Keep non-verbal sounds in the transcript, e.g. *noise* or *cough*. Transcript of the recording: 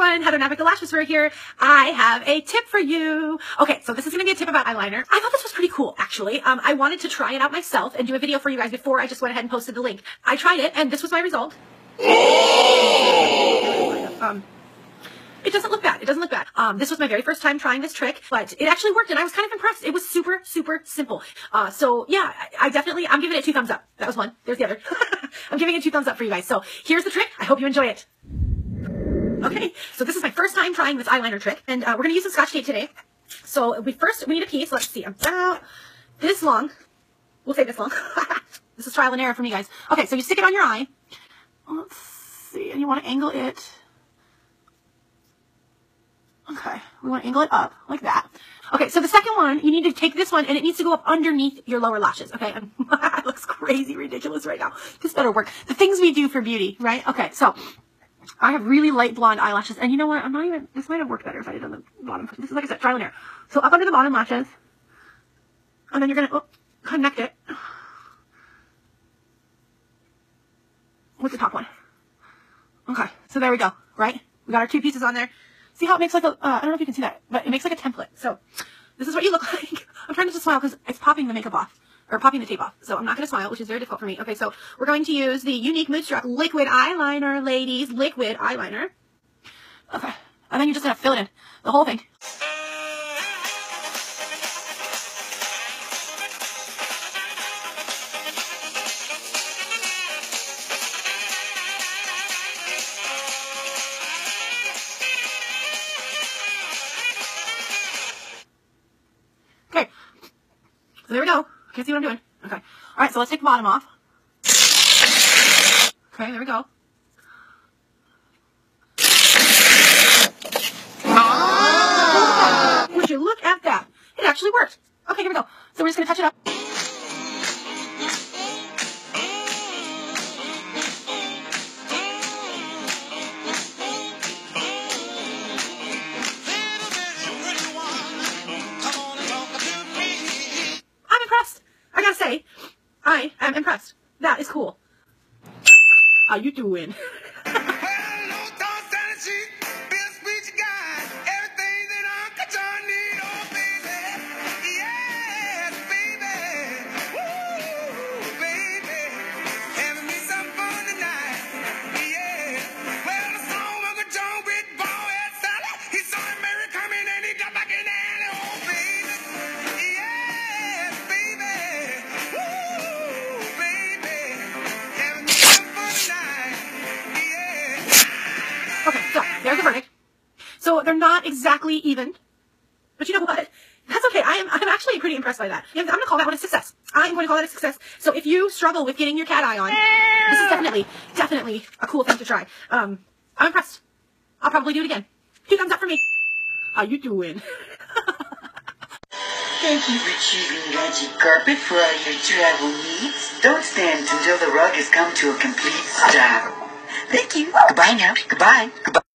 everyone, Heather Knapik Lash Whisperer here. I have a tip for you. Okay, so this is going to be a tip about eyeliner. I thought this was pretty cool, actually. Um, I wanted to try it out myself and do a video for you guys before I just went ahead and posted the link. I tried it, and this was my result. Um, it doesn't look bad. It doesn't look bad. Um, this was my very first time trying this trick, but it actually worked, and I was kind of impressed. It was super, super simple. Uh, so yeah, I, I definitely, I'm giving it two thumbs up. That was one. There's the other. *laughs* I'm giving it two thumbs up for you guys. So here's the trick. I hope you enjoy it. *laughs* Okay, so this is my first time trying this eyeliner trick, and uh, we're going to use some scotch tape today. So we first, we need a piece. Let's see, about this long. We'll say this long. *laughs* this is trial and error for me, guys. Okay, so you stick it on your eye. Let's see, and you want to angle it. Okay, we want to angle it up like that. Okay, so the second one, you need to take this one and it needs to go up underneath your lower lashes. Okay, *laughs* it looks crazy ridiculous right now. This better work. The things we do for beauty, right? Okay, so I have really light blonde eyelashes. And you know what? I'm not even, this might have worked better if I did on the bottom. This is, like I said, trial and error. So up under the bottom lashes. And then you're going to oh, connect it with the top one. Okay, so there we go, right? We got our two pieces on there. See how it makes like a, uh, I don't know if you can see that, but it makes like a template. So this is what you look *laughs* like. I'm trying to smile because it's popping the makeup off or popping the tape off. So I'm not going to smile, which is very difficult for me. Okay, so we're going to use the Younique Moodstruck Liquid Eyeliner, ladies. Liquid eyeliner. Okay. And then you're just going to fill it in. The whole thing. Okay. So there we go. Can't see what I'm doing. Okay. All right, so let's take the bottom off. Okay, there we go. Ah! Would you look at that? It actually worked. Okay, here we go. So we're just going to touch it up. I am impressed. That is cool. How you doing? *laughs* there's the verdict. So they're not exactly even, but you know what? That's okay. I am I'm actually pretty impressed by that. I'm gonna call that one a success. I'm going to call that a success. So if you struggle with getting your cat eye on, this is definitely, definitely a cool thing to try. Um, I'm impressed. I'll probably do it again. Two thumbs up for me. How you doing? *laughs* Thank you for choosing Magic Carpet for all your travel needs. Don't stand until the rug has come to a complete stop. Thank you. Goodbye now. Goodbye. Goodbye.